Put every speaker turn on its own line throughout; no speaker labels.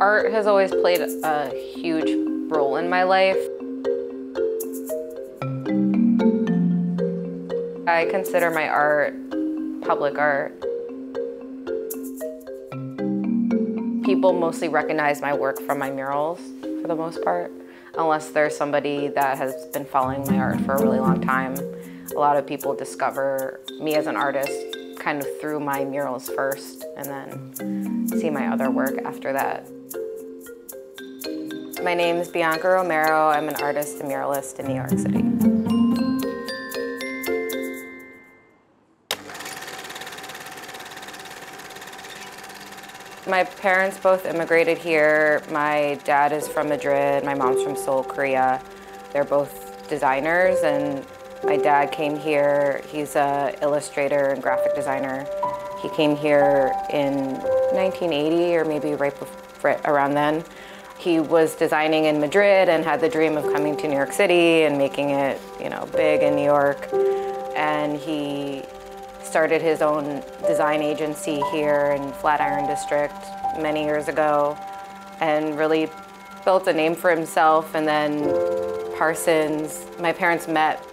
Art has always played a huge role in my life. I consider my art public art. People mostly recognize my work from my murals for the most part, unless there's somebody that has been following my art for a really long time. A lot of people discover me as an artist kind of through my murals first and then see my other work after that. My name is Bianca Romero. I'm an artist and muralist in New York City. My parents both immigrated here. My dad is from Madrid, my mom's from Seoul, Korea. They're both designers and my dad came here. He's an illustrator and graphic designer. He came here in 1980 or maybe right before, around then. He was designing in Madrid and had the dream of coming to New York City and making it, you know, big in New York. And he started his own design agency here in Flatiron District many years ago and really built a name for himself. And then Parsons, my parents met.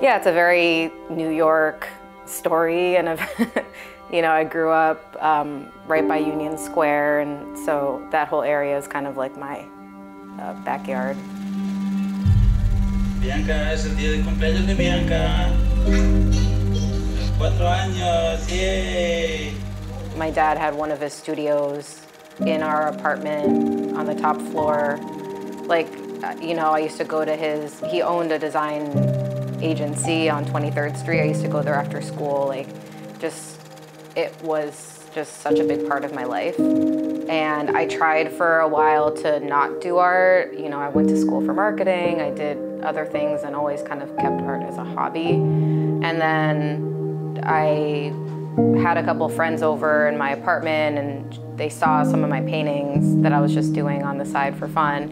Yeah, it's a very New York story and a, you know, I grew up um, right by Union Square and so that whole area is kind of like my uh, backyard.
Bianca, es el día de cumpleaños de Bianca. Cuatro años, yay!
My dad had one of his studios in our apartment on the top floor. Like, uh, you know, I used to go to his, he owned a design agency on 23rd Street. I used to go there after school. Like, just, it was just such a big part of my life. And I tried for a while to not do art. You know, I went to school for marketing. I did other things and always kind of kept art as a hobby. And then I had a couple friends over in my apartment and they saw some of my paintings that I was just doing on the side for fun.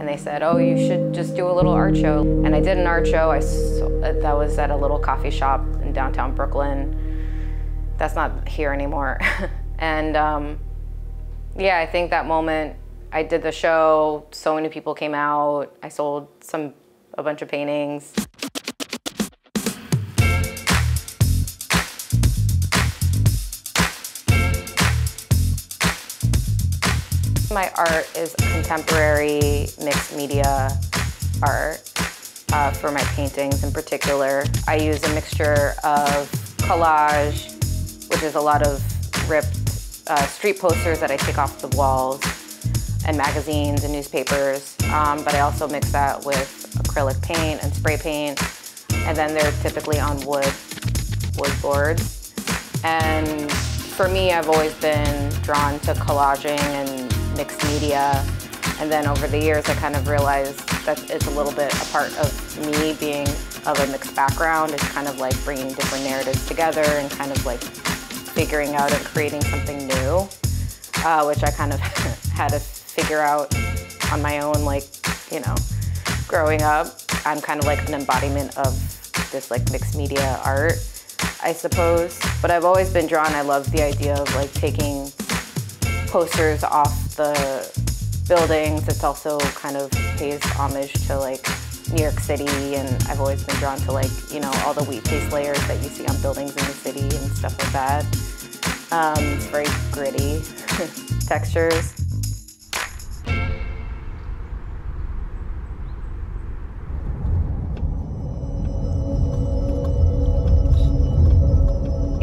And they said, oh, you should just do a little art show. And I did an art show. I, that was at a little coffee shop in downtown Brooklyn. That's not here anymore. and um, yeah, I think that moment I did the show, so many people came out. I sold some a bunch of paintings. My art is contemporary mixed media art uh, for my paintings in particular. I use a mixture of collage, which is a lot of ripped uh, street posters that I take off the walls, and magazines and newspapers, um, but I also mix that with acrylic paint and spray paint, and then they're typically on wood, wood boards. And for me, I've always been drawn to collaging and mixed media. And then over the years, I kind of realized that it's a little bit a part of me being of a mixed background. It's kind of like bringing different narratives together and kind of like figuring out and creating something new, uh, which I kind of had to figure out on my own, like, you know, growing up. I'm kind of like an embodiment of this like mixed media art, I suppose. But I've always been drawn, I love the idea of like taking posters off the buildings. It's also kind of pays homage to like New York City and I've always been drawn to like, you know, all the wheat paste layers that you see on buildings in the city and stuff like that. Um, it's very gritty textures.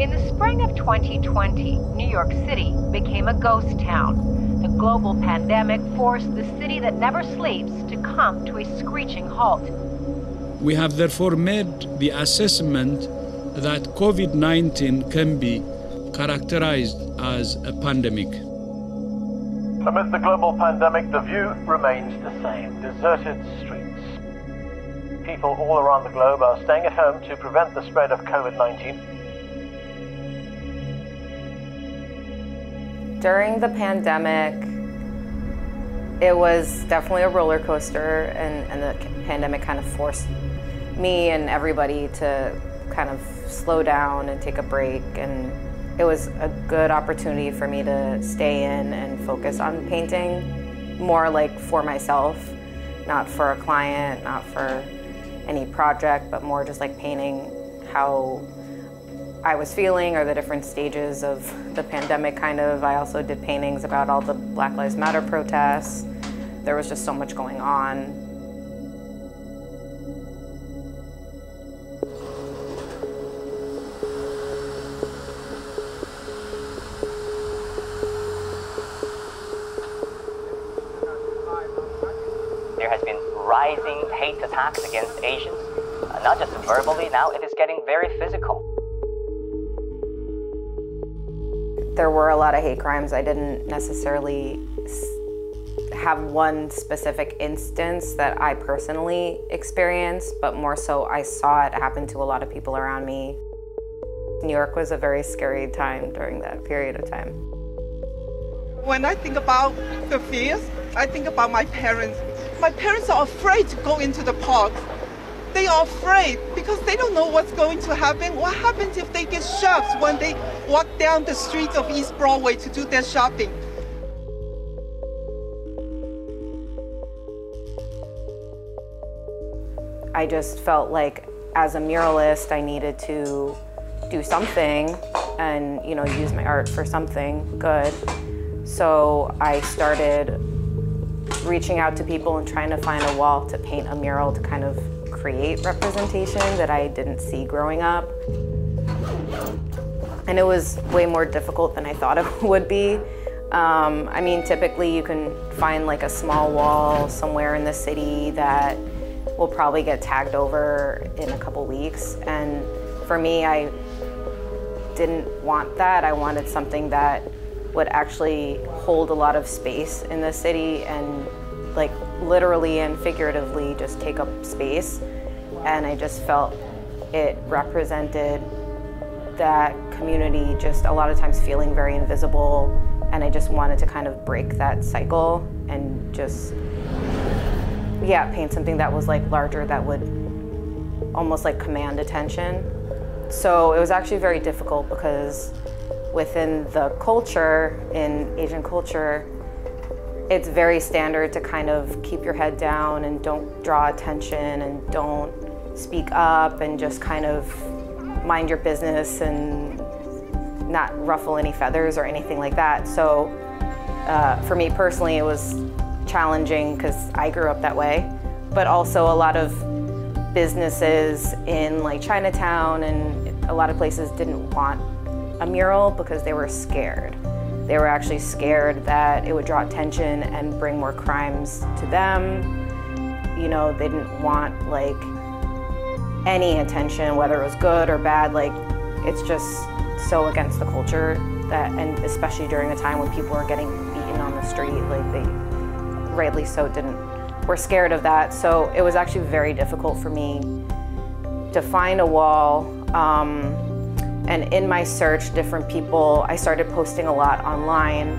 In the spring of 2020, New York City became a ghost town. The global pandemic forced the city that never sleeps to come to a screeching halt.
We have therefore made the assessment that COVID 19 can be characterized as a pandemic.
Amidst the global pandemic, the view remains the same deserted streets. People all around the globe are staying at home to prevent the spread of COVID 19.
During the pandemic, it was definitely a roller coaster, and, and the pandemic kind of forced me and everybody to kind of slow down and take a break and it was a good opportunity for me to stay in and focus on painting more like for myself, not for a client, not for any project, but more just like painting how I was feeling or the different stages of the pandemic kind of. I also did paintings about all the Black Lives Matter protests. There was just so much going on.
Rising hate attacks against Asians, uh, not just verbally, now it is getting very physical.
There were a lot of hate crimes. I didn't necessarily have one specific instance that I personally experienced, but more so I saw it happen to a lot of people around me. New York was a very scary time during that period of time.
When I think about the fears, I think about my parents. My parents are afraid to go into the park. They are afraid because they don't know what's going to happen. What happens if they get shocked when they walk down the streets of East Broadway to do their shopping?
I just felt like as a muralist, I needed to do something and you know use my art for something good. So I started reaching out to people and trying to find a wall to paint a mural to kind of create representation that I didn't see growing up. And it was way more difficult than I thought it would be. Um, I mean, typically you can find like a small wall somewhere in the city that will probably get tagged over in a couple weeks. And for me, I didn't want that. I wanted something that would actually hold a lot of space in the city and like literally and figuratively just take up space. And I just felt it represented that community just a lot of times feeling very invisible. And I just wanted to kind of break that cycle and just, yeah, paint something that was like larger that would almost like command attention. So it was actually very difficult because within the culture, in Asian culture, it's very standard to kind of keep your head down and don't draw attention and don't speak up and just kind of mind your business and not ruffle any feathers or anything like that. So uh, for me personally, it was challenging because I grew up that way, but also a lot of businesses in like Chinatown and a lot of places didn't want a mural because they were scared. They were actually scared that it would draw attention and bring more crimes to them. You know, they didn't want like any attention, whether it was good or bad. Like, it's just so against the culture that, and especially during a time when people were getting beaten on the street, like they rightly so didn't, were scared of that. So it was actually very difficult for me to find a wall. Um, and in my search, different people, I started posting a lot online,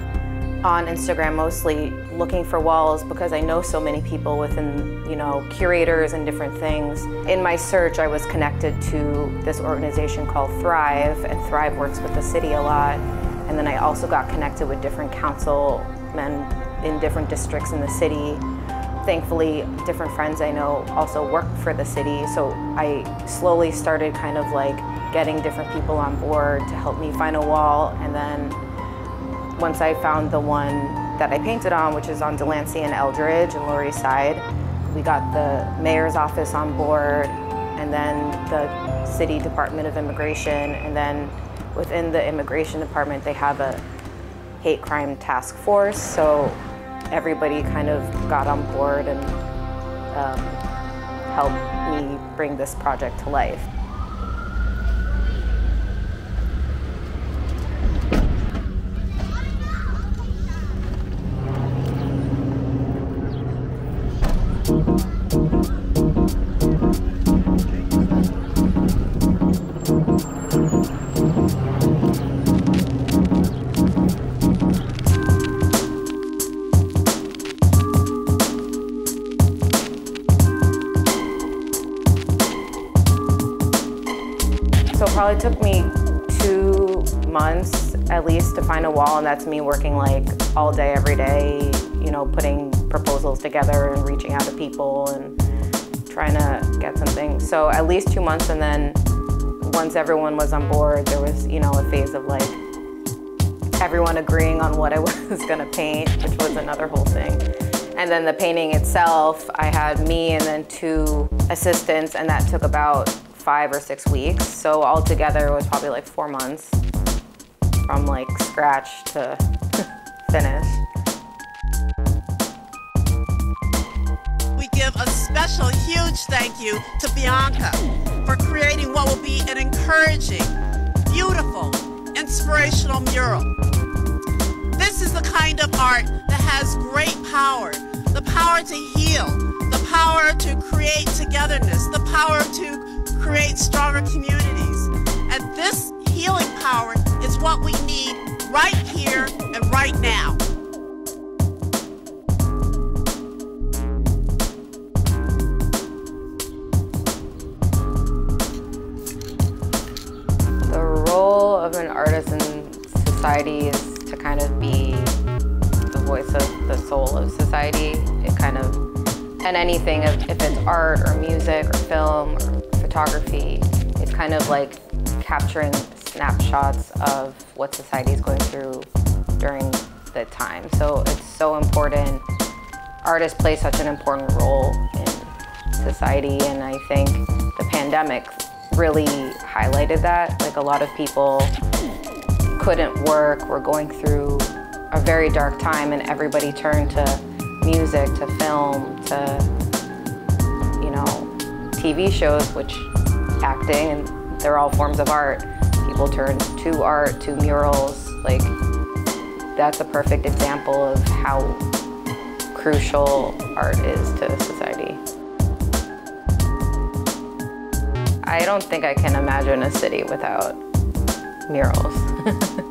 on Instagram mostly, looking for walls because I know so many people within, you know, curators and different things. In my search, I was connected to this organization called Thrive, and Thrive works with the city a lot. And then I also got connected with different councilmen in different districts in the city. Thankfully, different friends I know also work for the city, so I slowly started kind of like getting different people on board to help me find a wall. And then once I found the one that I painted on, which is on Delancey and Eldridge and Lower East Side, we got the mayor's office on board and then the city department of immigration. And then within the immigration department, they have a hate crime task force. So everybody kind of got on board and um, helped me bring this project to life. So it probably took me two months at least to find a wall, and that's me working like all day, every day, you know, putting proposals together and reaching out to people and trying to get something. So at least two months, and then once everyone was on board, there was, you know, a phase of like everyone agreeing on what I was gonna paint, which was another whole thing. And then the painting itself, I had me and then two assistants, and that took about five or six weeks. So altogether, it was probably like four months from like scratch to finish.
Give a special huge thank you to Bianca for creating what will be an encouraging, beautiful, inspirational mural. This is the kind of art that has great power the power to heal, the power to create togetherness, the power to create stronger communities. And this healing power is what we need right here and right now.
Of the soul of society. It kind of, and anything, if it's art or music or film or photography, it's kind of like capturing snapshots of what society is going through during the time. So it's so important. Artists play such an important role in society, and I think the pandemic really highlighted that. Like a lot of people couldn't work, were going through a very dark time, and everybody turned to music, to film, to you know, TV shows, which acting, and they're all forms of art. People turn to art, to murals. Like that's a perfect example of how crucial art is to society. I don't think I can imagine a city without murals.